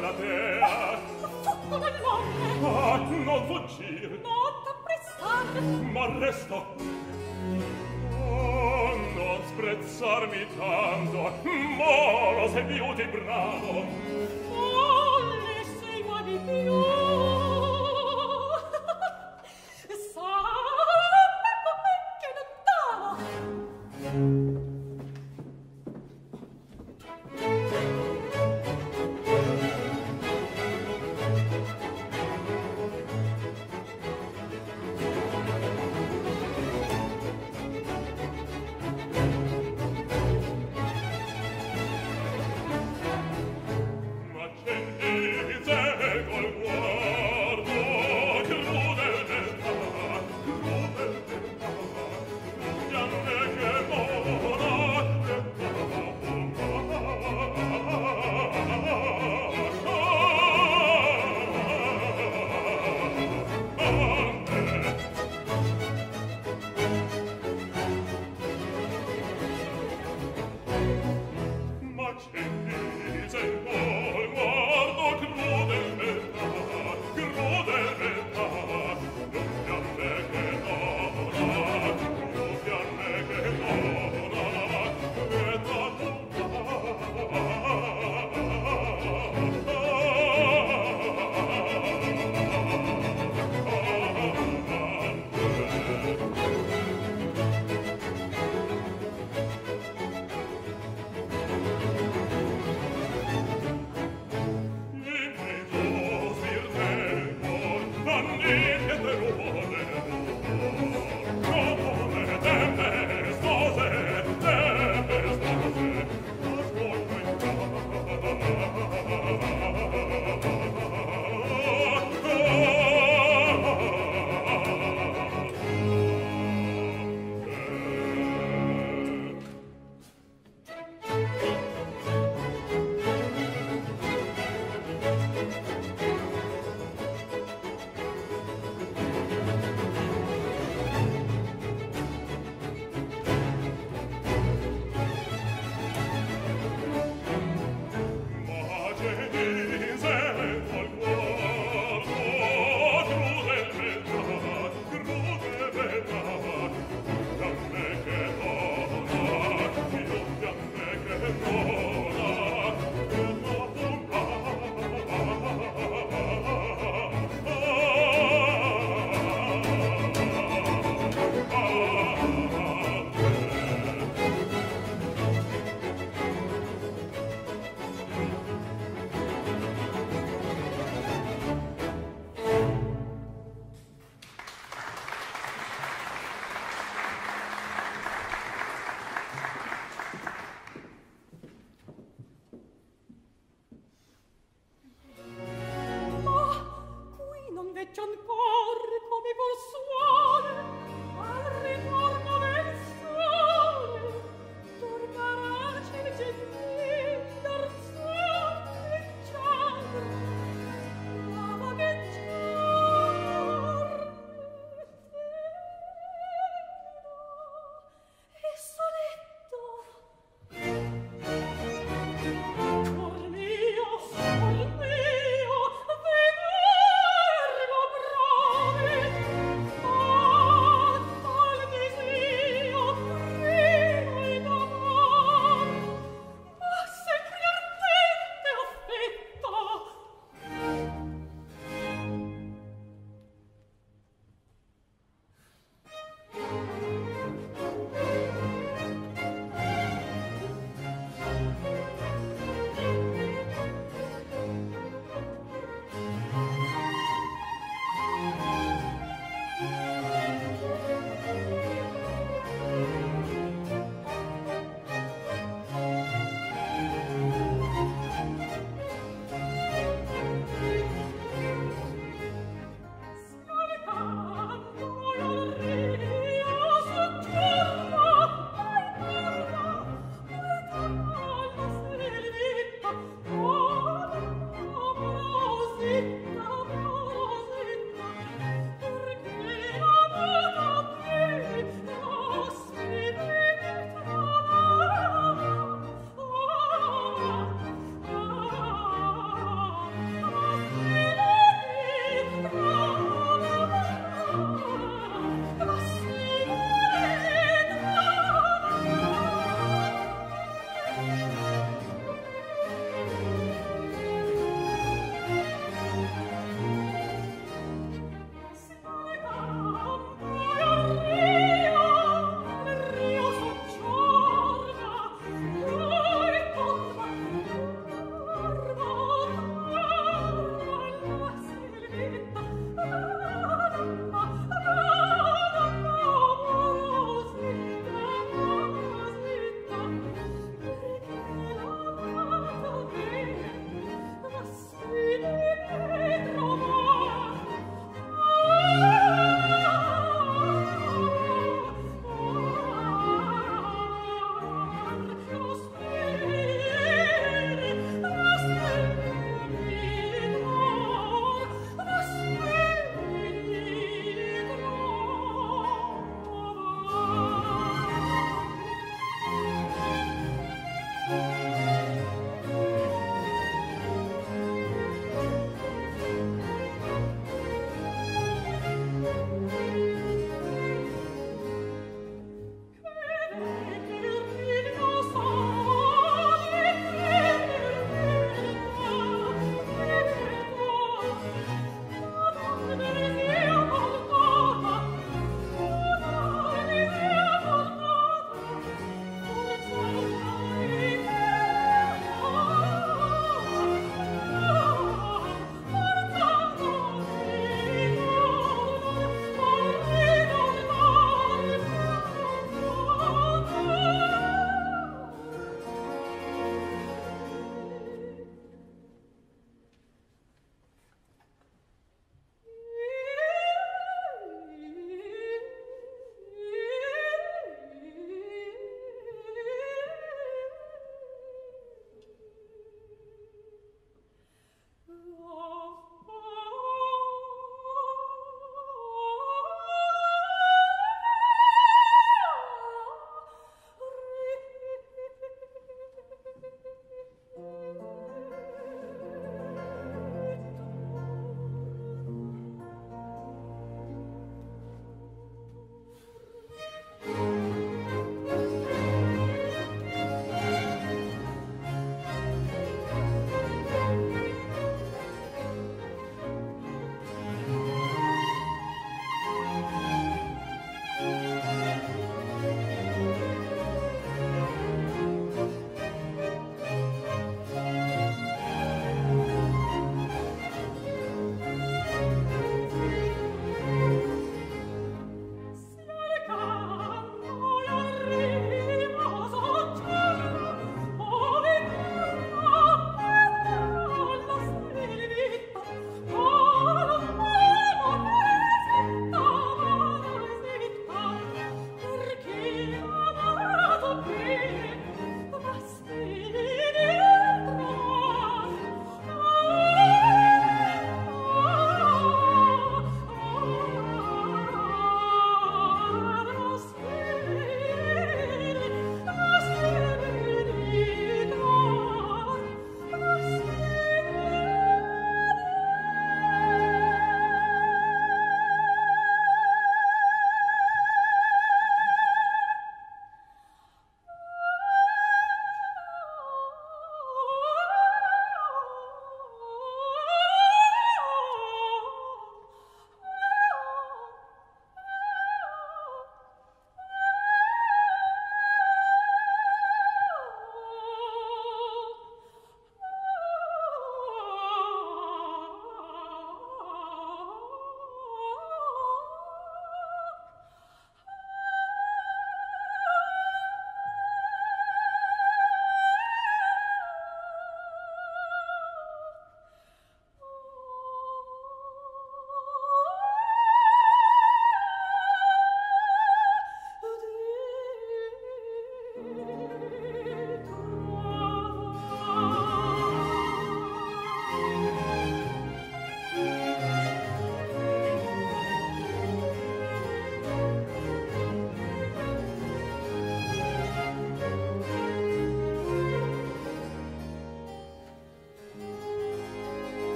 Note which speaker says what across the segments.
Speaker 1: la Sotto del monte Ah, non fuggir Non t'appressar Ma resto.
Speaker 2: Oh, non sprezzarmi tanto. Moro se di
Speaker 1: bravo. Folle sei ma di
Speaker 2: più.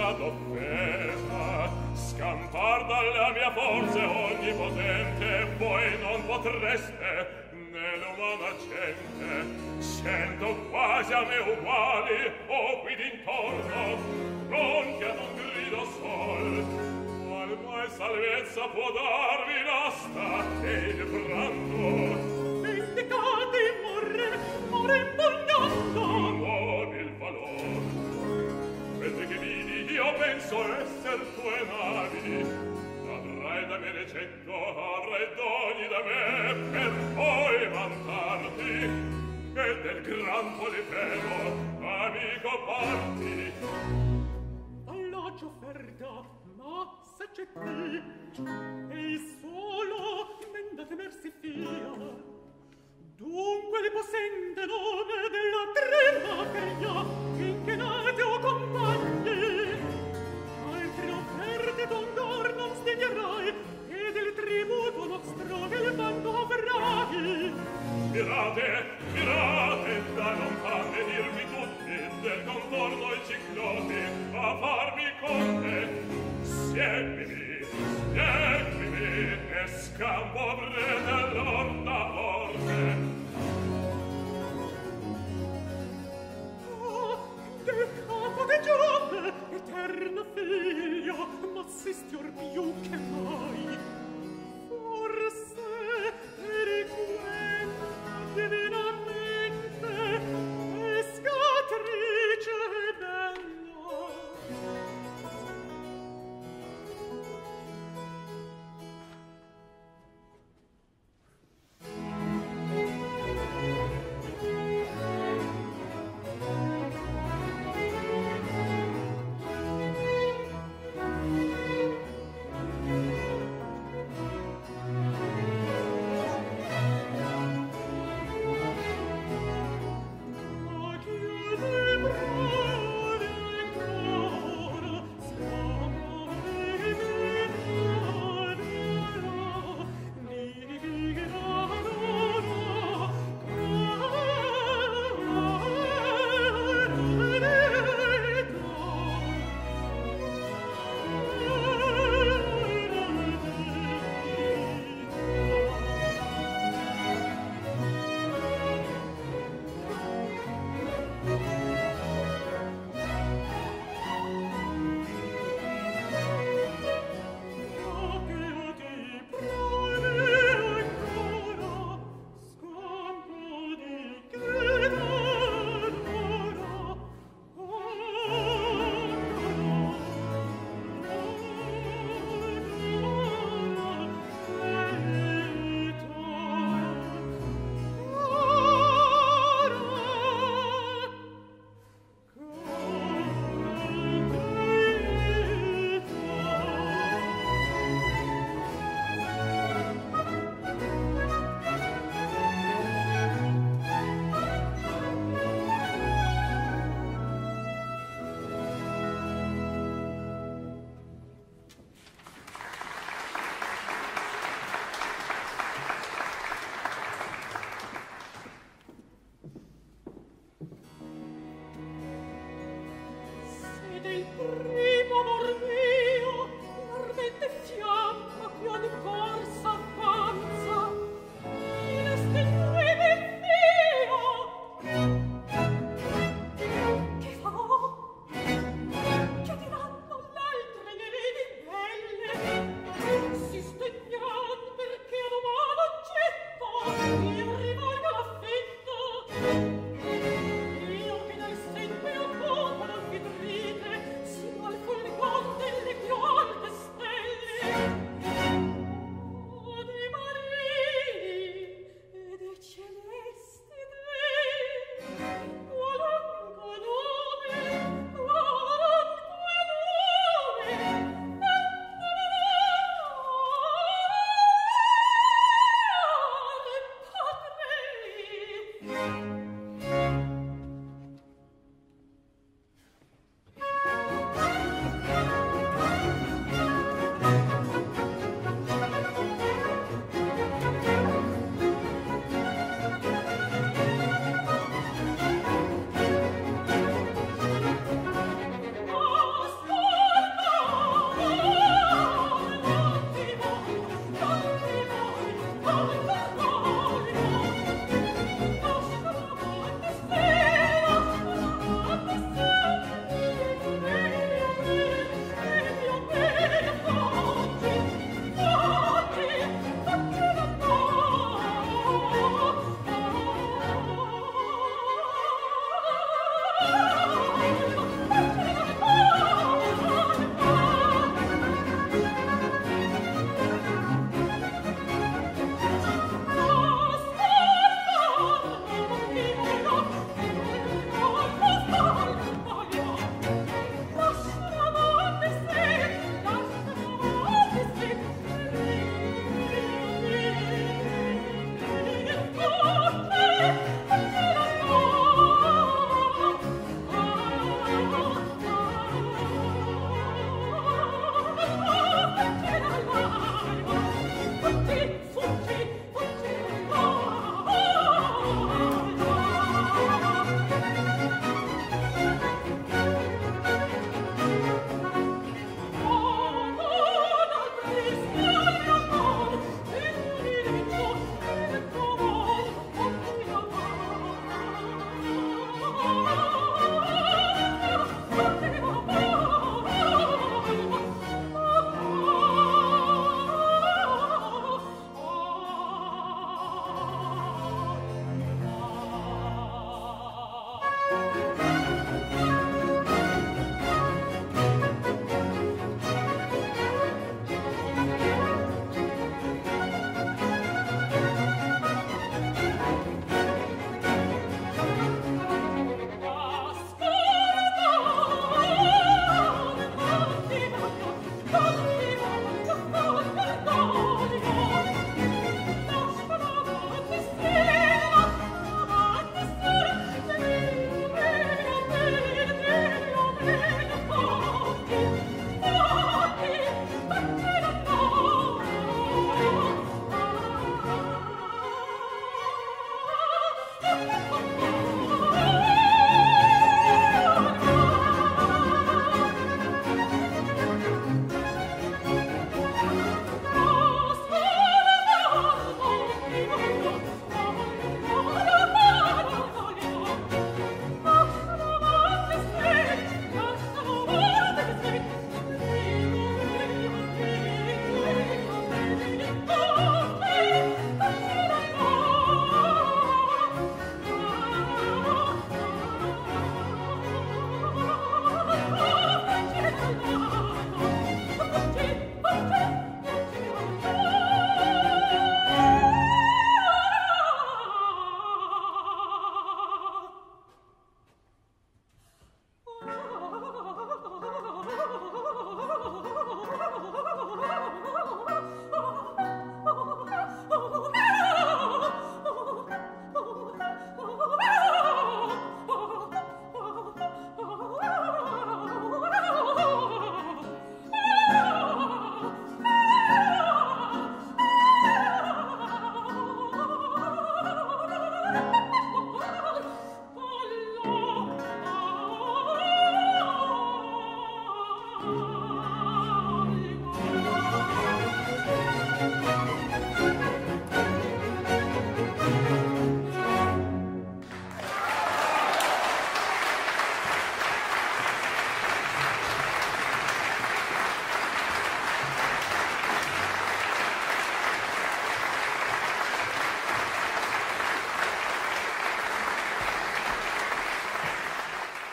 Speaker 2: forza d'offesa scampar dalla mia forza ogni potente voi non potreste né l'umana gente sento quasi a me uguali o qui d'intorno pronti ad un grido sol qual mai salvezza può dare recetto avrei doni da me per poi vantarti e del gran polifemo amico parti.
Speaker 1: Alloggio offerta ma s'accetti e il solo men da temersi fia. Dunque li possente nome della tre materia finché nate o compagni. Altri offerte d'ondor non sdegnerai tributo nostro il bando avrai.
Speaker 2: Mirate mirate da non far venirmi tutti del contorno i ciclopi a farmi conte. Seguimi seguimi e scampo
Speaker 1: avrete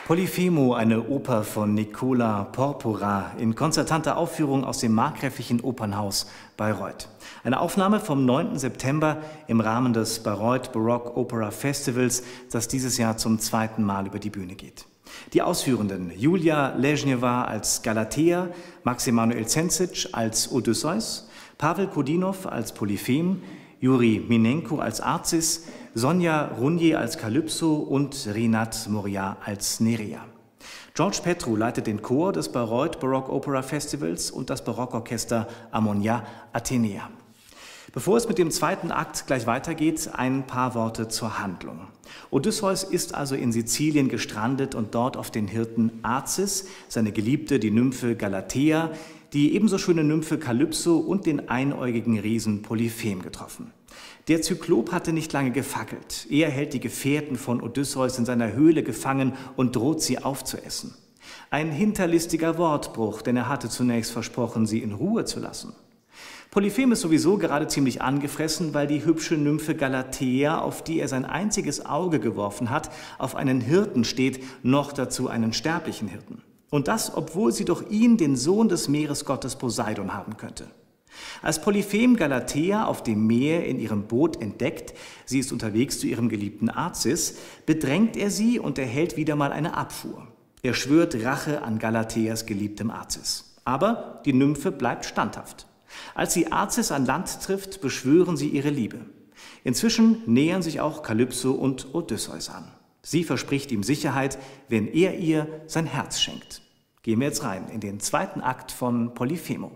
Speaker 3: Polyphemo, eine Oper von Nicola Porpora in konzertanter Aufführung aus dem Markgräflichen Opernhaus Bayreuth. Eine Aufnahme vom 9. September im Rahmen des Bayreuth Baroque Opera Festivals, das dieses Jahr zum zweiten Mal über die Bühne geht. Die Ausführenden Julia Lezhneva als Galatea, Max Emanuel Zensic als Odysseus, Pavel Kodinov als Polyphem, Juri Minenko als Arzis, Sonja Runje als Kalypso und Rinat Moria als Nerea. George Petru leitet den Chor des Bayreuth Baroque Opera Festivals und das Barockorchester Ammonia Athenea. Bevor es mit dem zweiten Akt gleich weitergeht, ein paar Worte zur Handlung. Odysseus ist also in Sizilien gestrandet und dort auf den Hirten Azis, seine Geliebte, die Nymphe Galatea, die ebenso schöne Nymphe Kalypso und den einäugigen Riesen Polyphem getroffen. Der Zyklop hatte nicht lange gefackelt. Er hält die Gefährten von Odysseus in seiner Höhle gefangen und droht sie aufzuessen. Ein hinterlistiger Wortbruch, denn er hatte zunächst versprochen, sie in Ruhe zu lassen. Polyphem ist sowieso gerade ziemlich angefressen, weil die hübsche Nymphe Galatea, auf die er sein einziges Auge geworfen hat, auf einen Hirten steht, noch dazu einen sterblichen Hirten. Und das, obwohl sie doch ihn, den Sohn des Meeresgottes Poseidon, haben könnte. Als Polyphem Galatea auf dem Meer in ihrem Boot entdeckt, sie ist unterwegs zu ihrem geliebten Arzis, bedrängt er sie und erhält wieder mal eine Abfuhr. Er schwört Rache an Galateas geliebtem Arzis. Aber die Nymphe bleibt standhaft. Als sie Arzis an Land trifft, beschwören sie ihre Liebe. Inzwischen nähern sich auch Kalypso und Odysseus an. Sie verspricht ihm Sicherheit, wenn er ihr sein Herz schenkt. Gehen wir jetzt rein in den zweiten Akt von Polyphemo.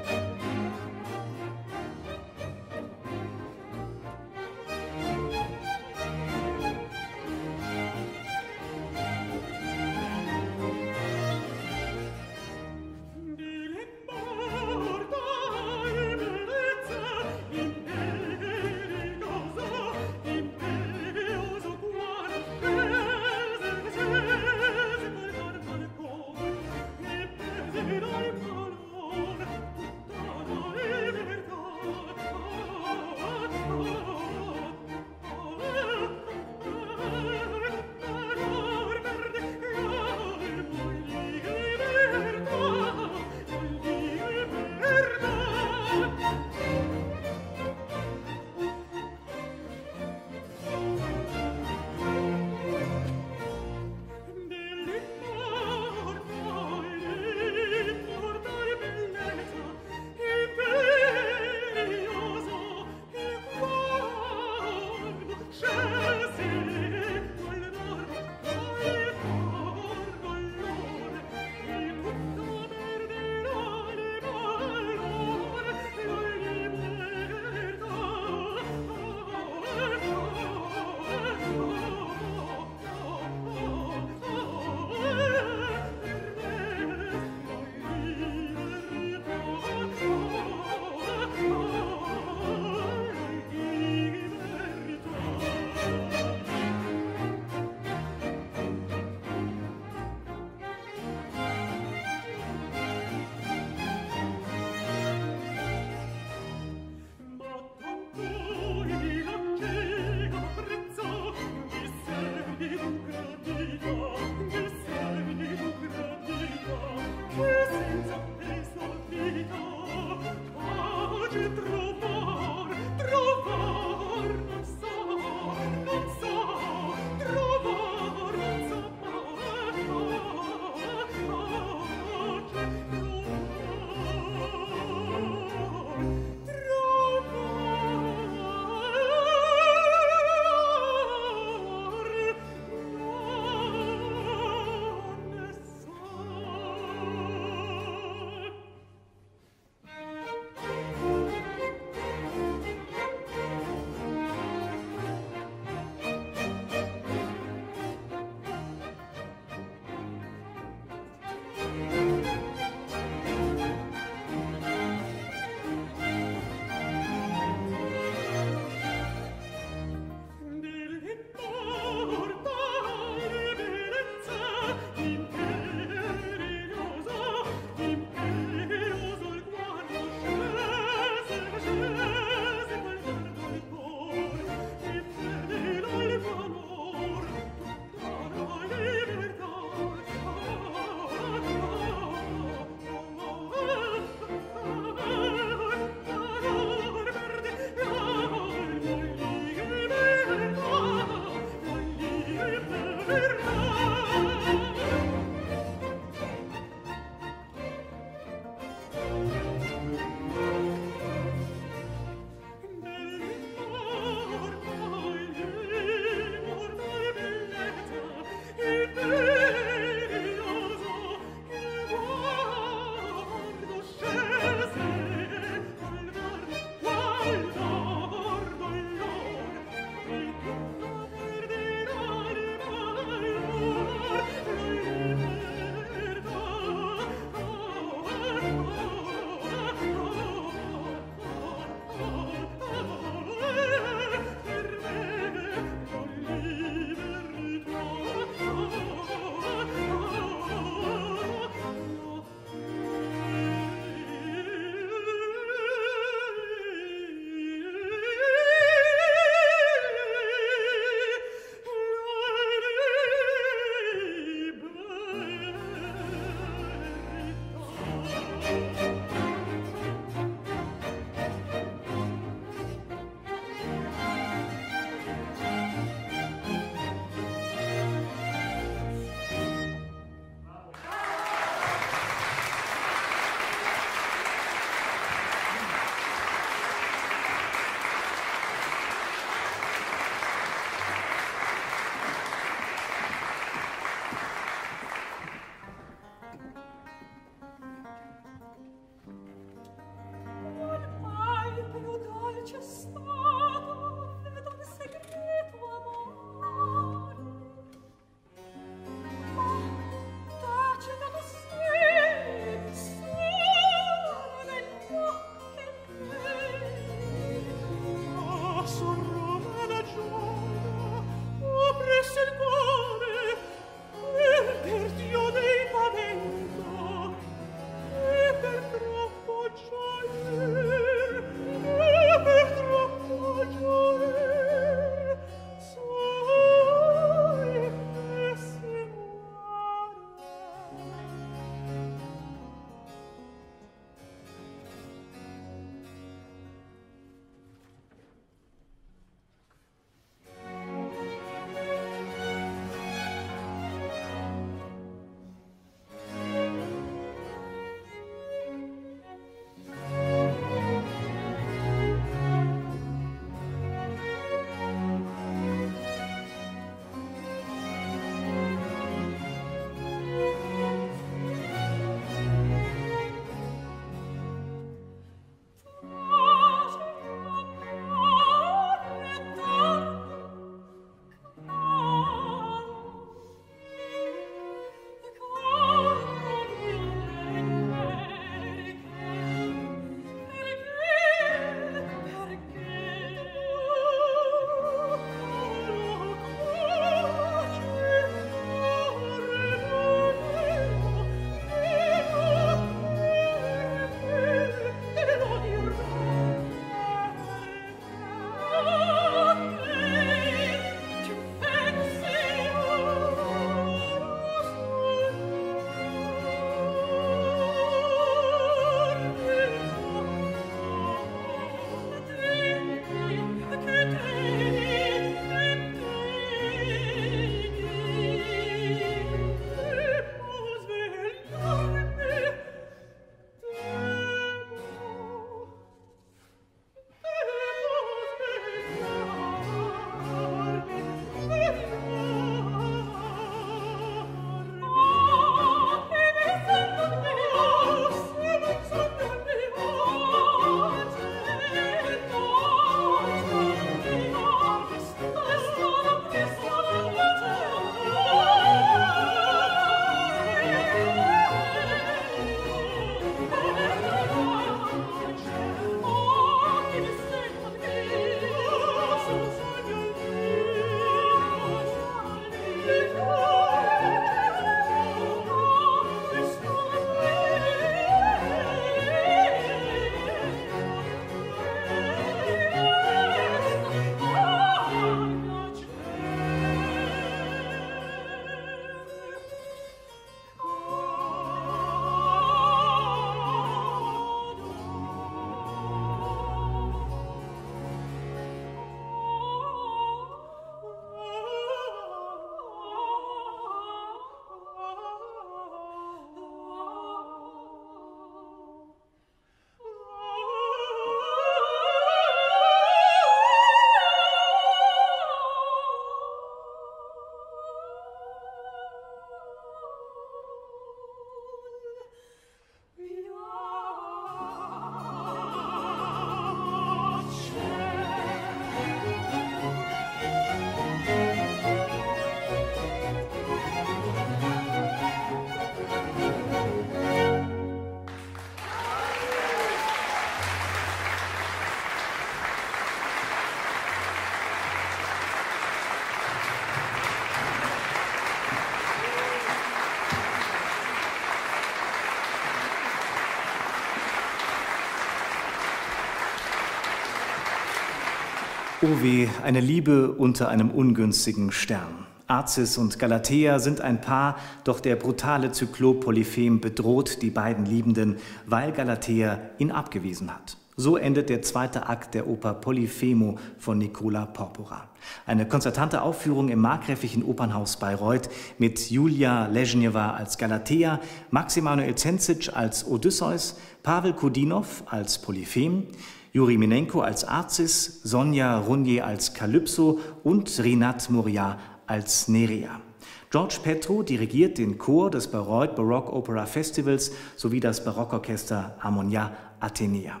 Speaker 1: Oh
Speaker 3: weh, eine Liebe unter einem ungünstigen Stern. Arzis und Galatea sind ein Paar, doch der brutale Zyklop Polyphem bedroht die beiden Liebenden, weil Galatea ihn abgewiesen hat. So endet der zweite Akt der Oper Polyphemo von Nicola Porpora. Eine konzertante Aufführung im markgräflichen Opernhaus Bayreuth mit Julia Lezhneva als Galatea, Max Emanuel Zenzic als Odysseus, Pavel Kudinov als Polyphem, Juri Minenko als Arzis, Sonja Runje als Kalypso und Rinat Moria als Nerea. George Petro dirigiert den Chor des Bayreuth Baroque Opera Festivals sowie das Barockorchester Harmonia Athenea.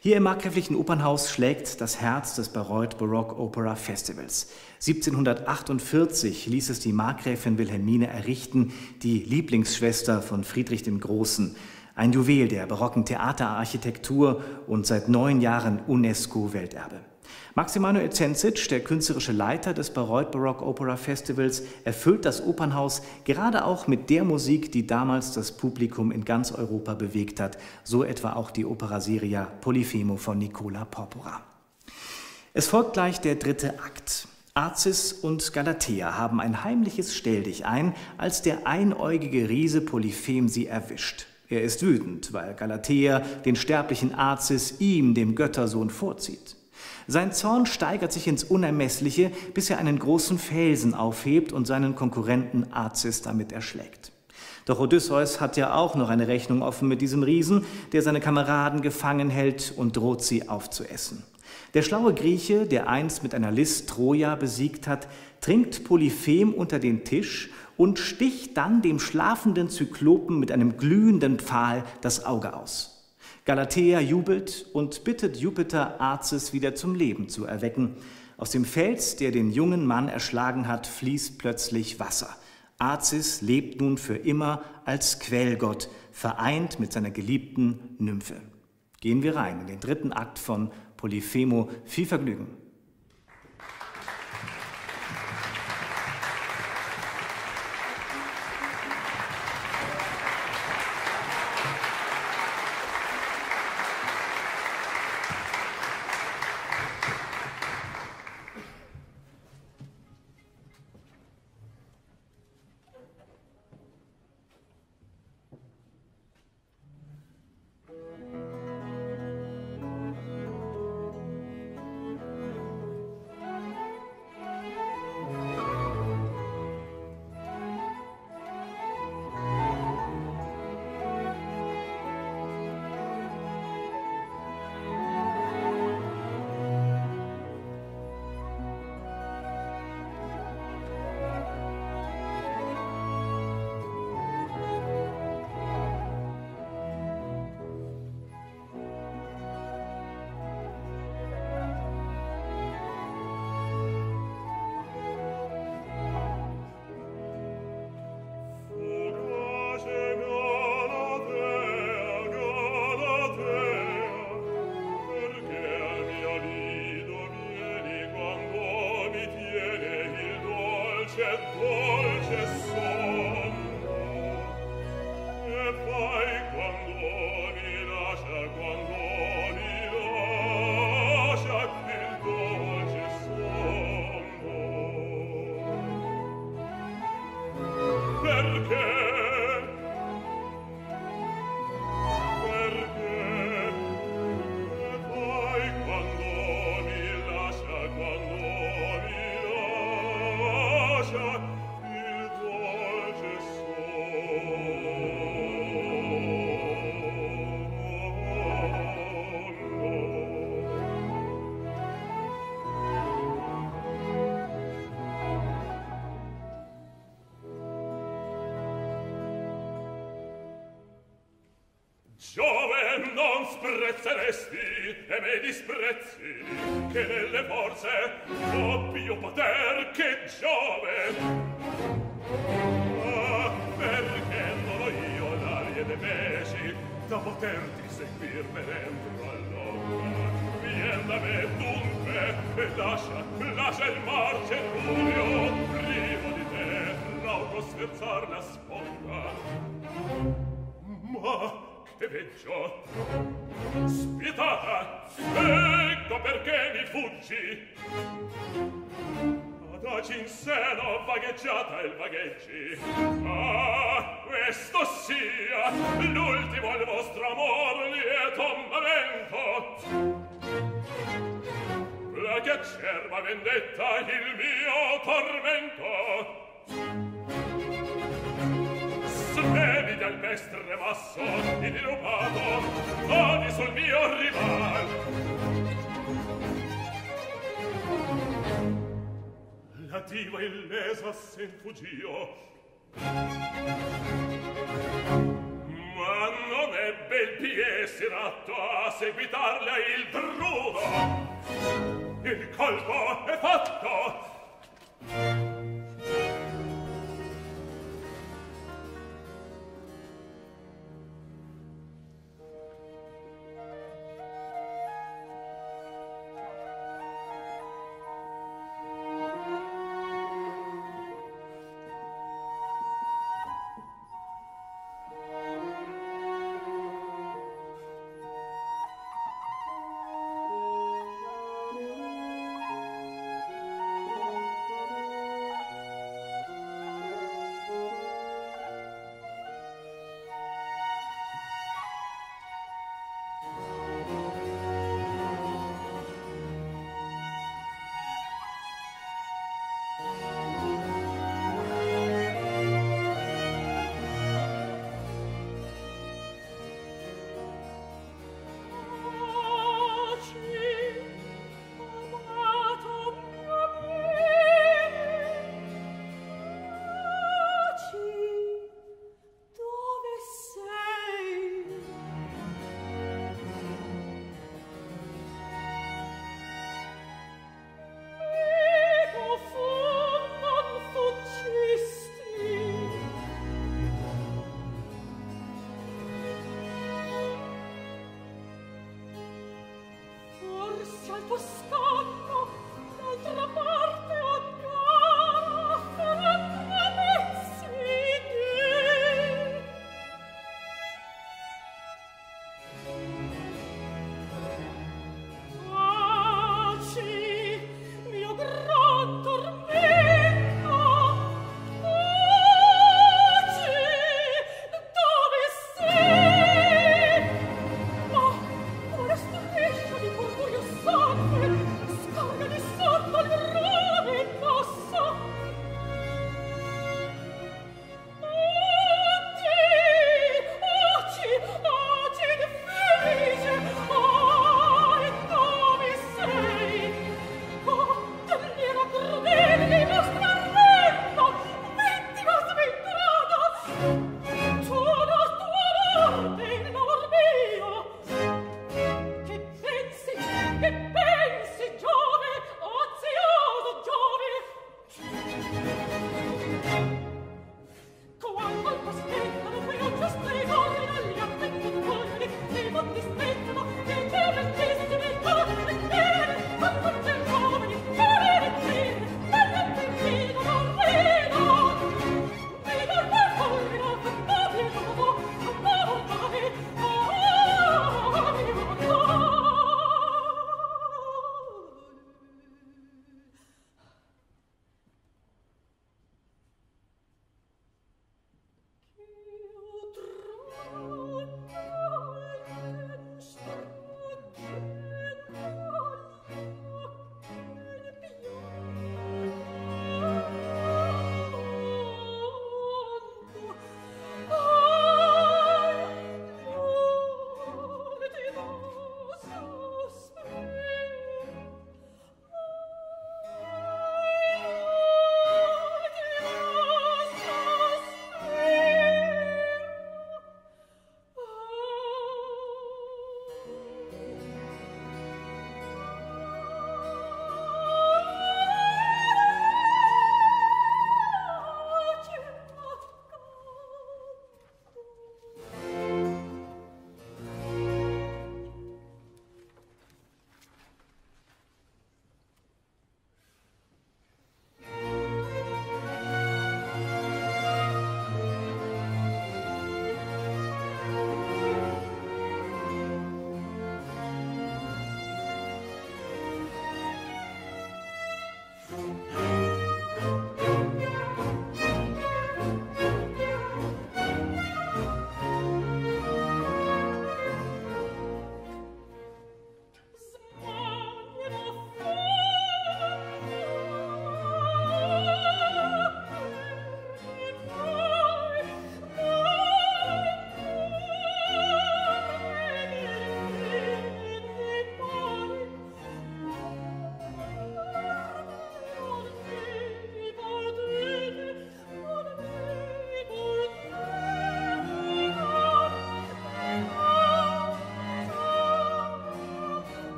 Speaker 3: Hier im markgräflichen Opernhaus schlägt das Herz des Bayreuth Baroque Opera Festivals. 1748 ließ es die Markgräfin Wilhelmine errichten, die Lieblingsschwester von Friedrich dem Großen ein Juwel der barocken Theaterarchitektur und seit neun Jahren UNESCO-Welterbe. Max Emanuel Zenzic, der künstlerische Leiter des Bayreuth Baroque Opera Festivals, erfüllt das Opernhaus gerade auch mit der Musik, die damals das Publikum in ganz Europa bewegt hat, so etwa auch die Opera Seria Polyphemo von Nicola Porpora. Es folgt gleich der dritte Akt. Arzis und Galatea haben ein heimliches Stelldichein, als der einäugige Riese Polyphem sie erwischt. Er ist wütend, weil Galatea den sterblichen Arzis ihm, dem Göttersohn, vorzieht. Sein Zorn steigert sich ins Unermessliche, bis er einen großen Felsen aufhebt und seinen Konkurrenten Arzis damit erschlägt. Doch Odysseus hat ja auch noch eine Rechnung offen mit diesem Riesen, der seine Kameraden gefangen hält und droht sie aufzuessen. Der schlaue Grieche, der einst mit einer List Troja besiegt hat, trinkt Polyphem unter den Tisch und sticht dann dem schlafenden Zyklopen mit einem glühenden Pfahl das Auge aus. Galatea jubelt und bittet Jupiter, Arzis wieder zum Leben zu erwecken. Aus dem Fels, der den jungen Mann erschlagen hat, fließt plötzlich Wasser. Arzis lebt nun für immer als Quellgott, vereint mit seiner geliebten Nymphe. Gehen wir rein in den dritten Akt von Polyphemo. Viel Vergnügen.
Speaker 2: sprezzeresti e me disprezzi che nelle forze ovvio poter che giove. Ah, perché volo io l'aria de pesci da poterti seguirme dentro all'ombra? Vien da me dunque e lascia lascia il mar cerulio privo di te l'auto sferzar la sponda che veggio spietata ecco perché mi fuggi. Ad in seno vagheggiata il vagheggi. Ah questo sia l'ultimo il vostro amor lieto momento la che acerba vendetta il mio tormento del mestre basso idilupato mani sul mio rival. La diva illesa sen fuggio. Ma non ebbe il pie atto a seguitarle il drudo il colpo è fatto.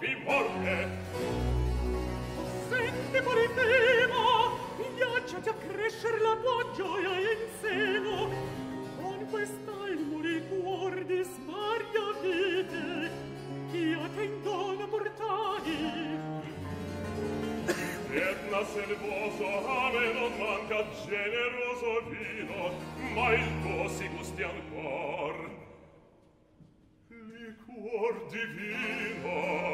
Speaker 2: vi molle
Speaker 1: senti polifemo piacciati a crescer la tua gioia in seno. Con quest'almo il cuor di smarria vite chi a te in dono portavi
Speaker 2: Etna selvoso ave non manca generoso vino, ma il tuo si gusti ancor. Liquor divino,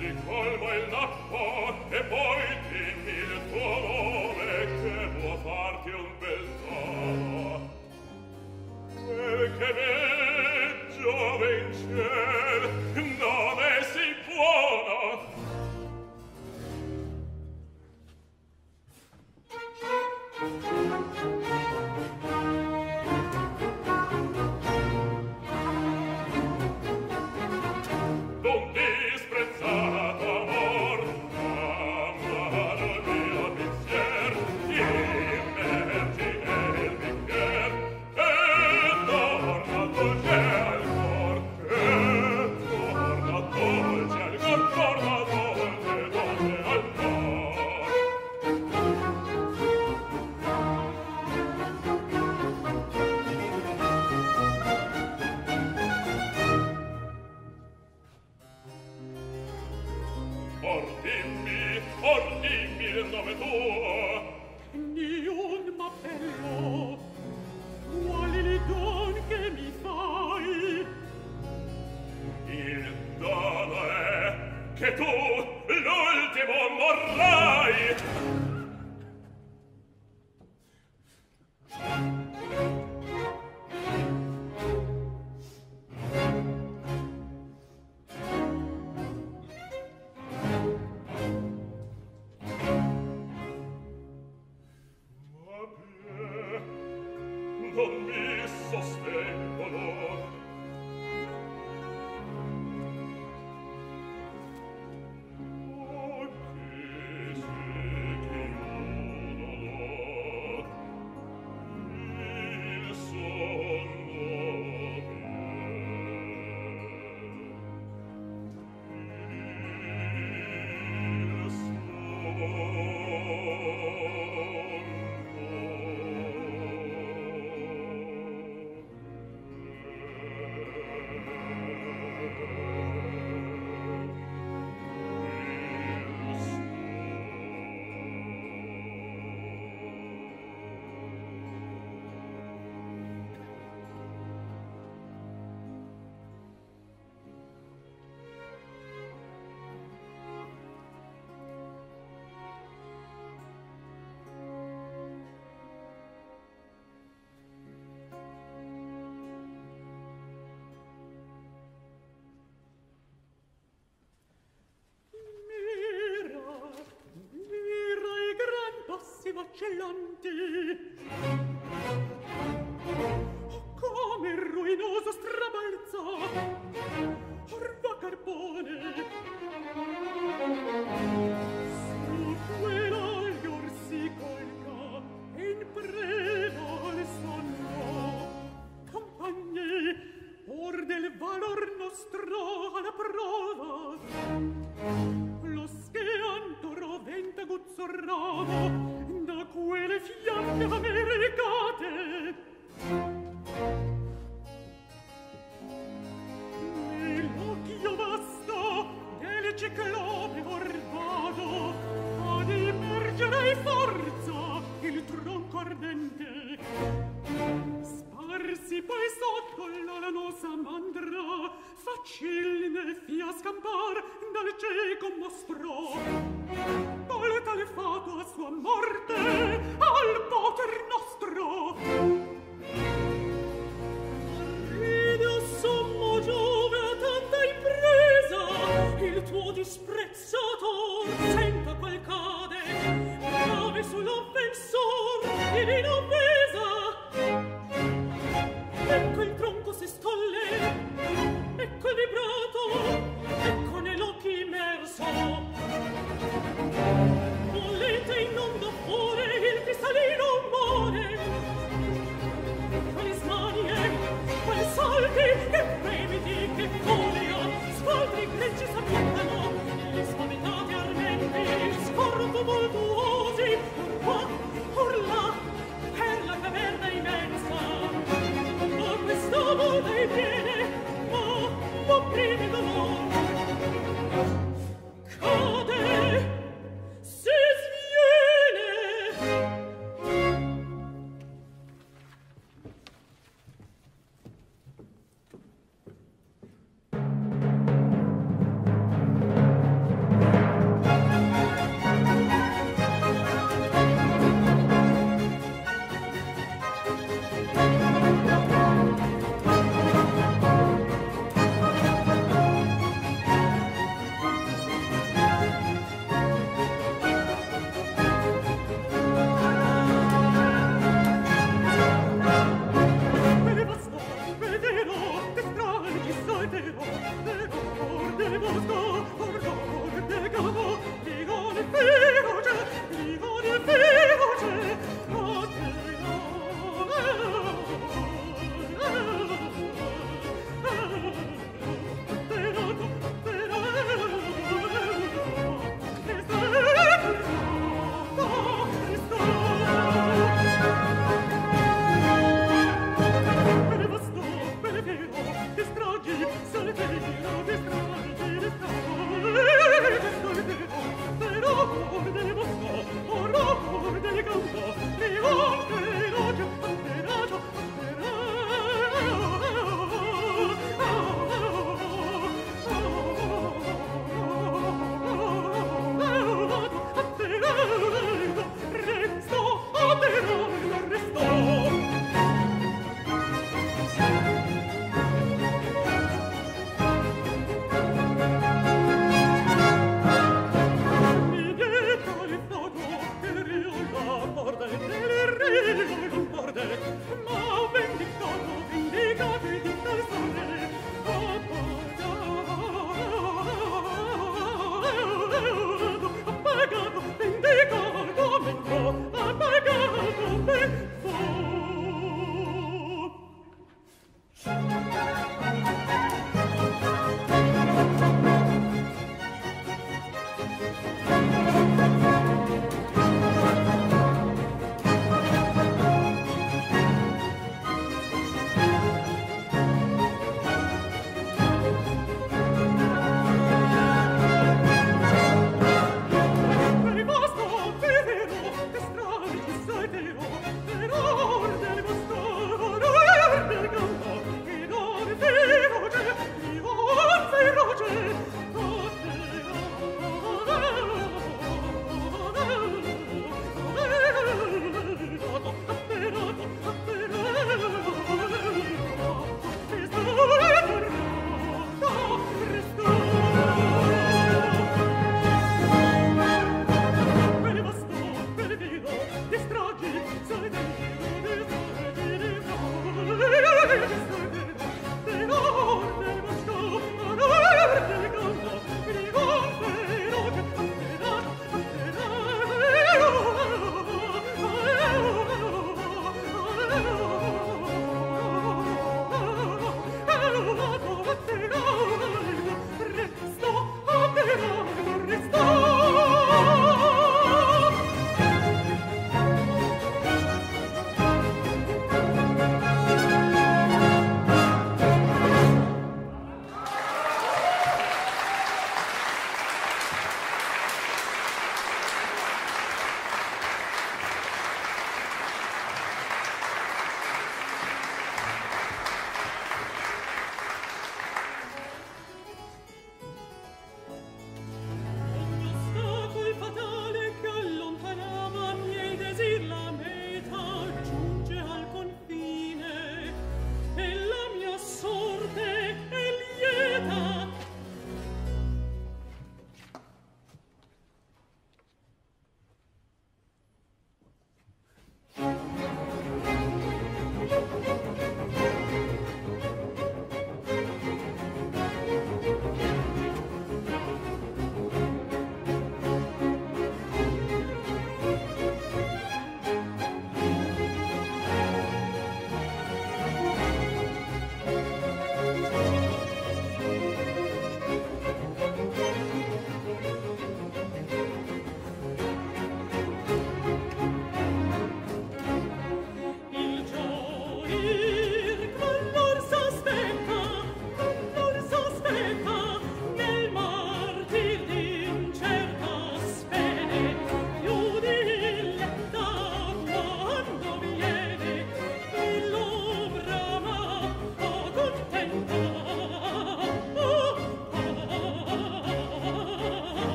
Speaker 2: ricolmo il nappo e poi dimmi il tuo che può farti un bel dono perché me
Speaker 1: maccellanti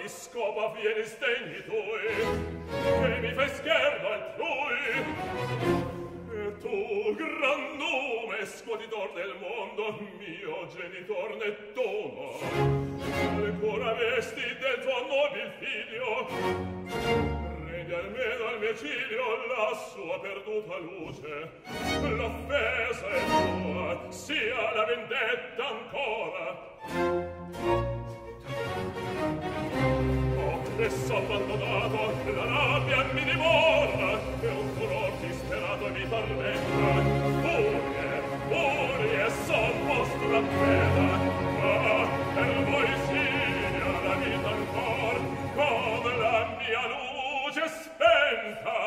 Speaker 1: mi
Speaker 2: scopa viene stegni tui, che mi fai scherno altrui. E tu, gran nome, scuotitor del mondo, mio genitor nettuno, al cuore avesti del tuo nobil figlio, prendi almeno al mio ciglio la sua perduta luce, l'offesa è tua, sia la vendetta ancora adesso abbandonato la rabbia mi dimora e un furor disperato mi tormenta. Furie, furie son vostra pena. Ma per voi sia la vita ancora come la mia luce spenta.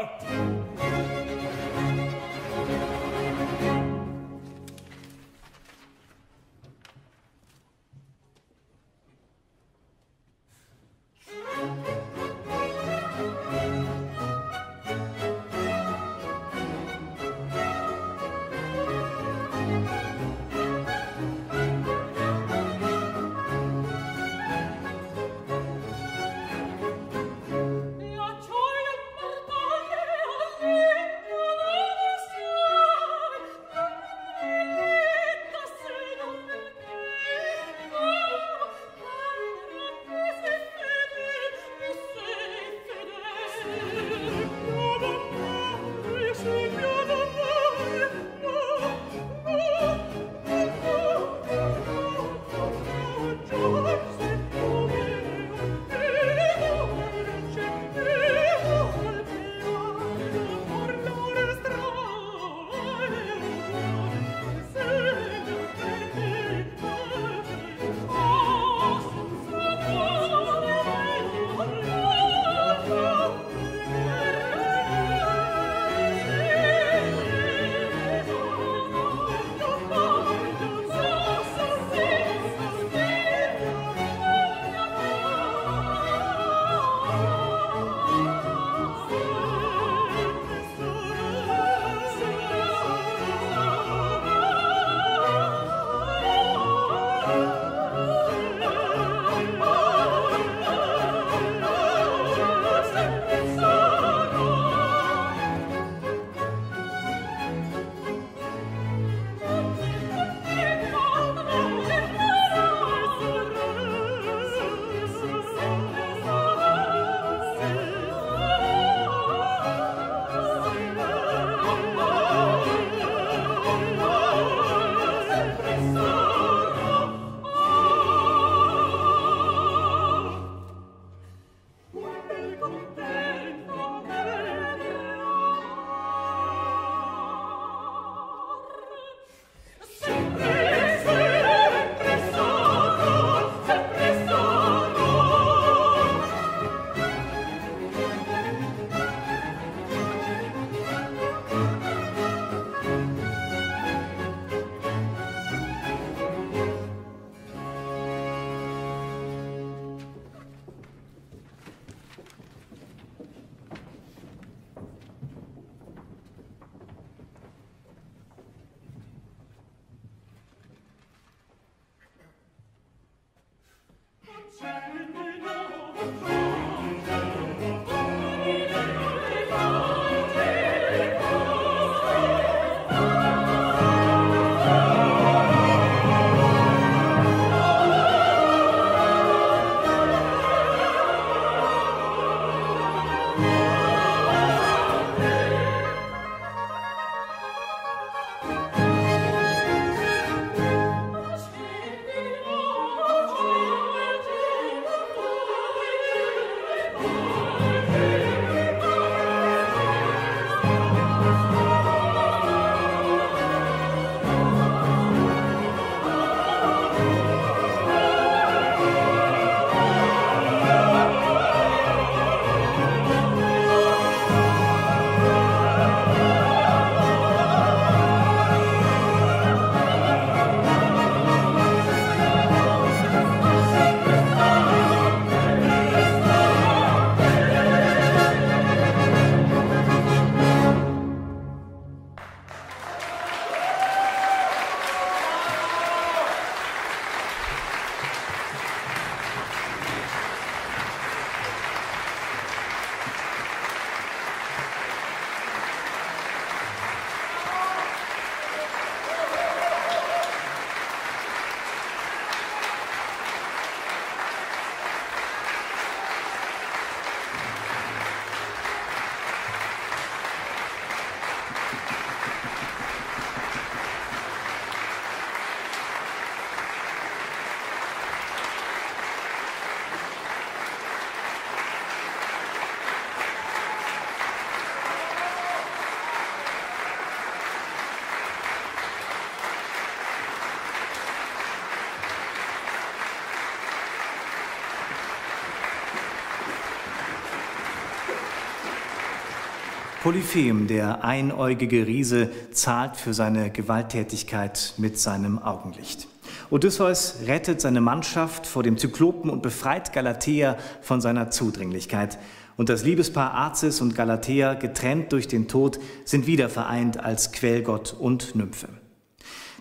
Speaker 3: Polyphem, der einäugige Riese, zahlt für seine Gewalttätigkeit mit seinem Augenlicht. Odysseus rettet seine Mannschaft vor dem Zyklopen und befreit Galatea von seiner Zudringlichkeit. Und das Liebespaar Arzis und Galatea, getrennt durch den Tod, sind wieder vereint als Quellgott und Nymphe.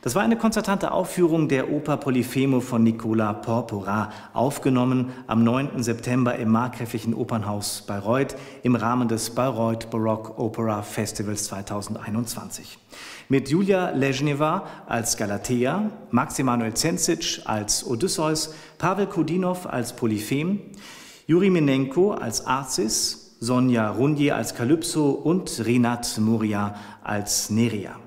Speaker 3: Das war eine konzertante Aufführung der Oper Polyphemo von Nicola Porpora, aufgenommen am 9. September im Markgräflichen Opernhaus Bayreuth im Rahmen des Bayreuth Baroque Opera Festivals 2021. Mit Julia Lezhneva als Galatea, Max Emanuel Zensic als Odysseus, Pavel Kudinov als Polyphem, Juri Minenko als Arzis, Sonja Runje als Kalypso und Rinat Muria als Neria.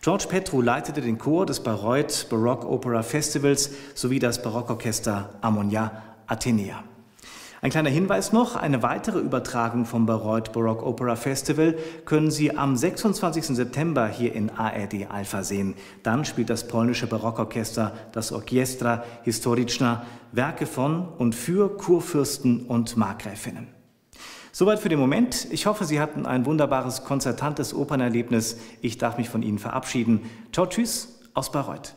Speaker 3: George Petru leitete den Chor des Bayreuth Baroque Opera Festivals sowie das Barockorchester Ammonia Athenea. Ein kleiner Hinweis noch, eine weitere Übertragung vom Bayreuth Baroque Opera Festival können Sie am 26. September hier in ARD Alpha sehen. Dann spielt das polnische Barockorchester, das Orchestra Historyczna, Werke von und für Kurfürsten und Markgräfinnen. Soweit für den Moment. Ich hoffe, Sie hatten ein wunderbares, konzertantes Opernerlebnis. Ich darf mich von Ihnen verabschieden. Ciao, tschüss aus Bayreuth.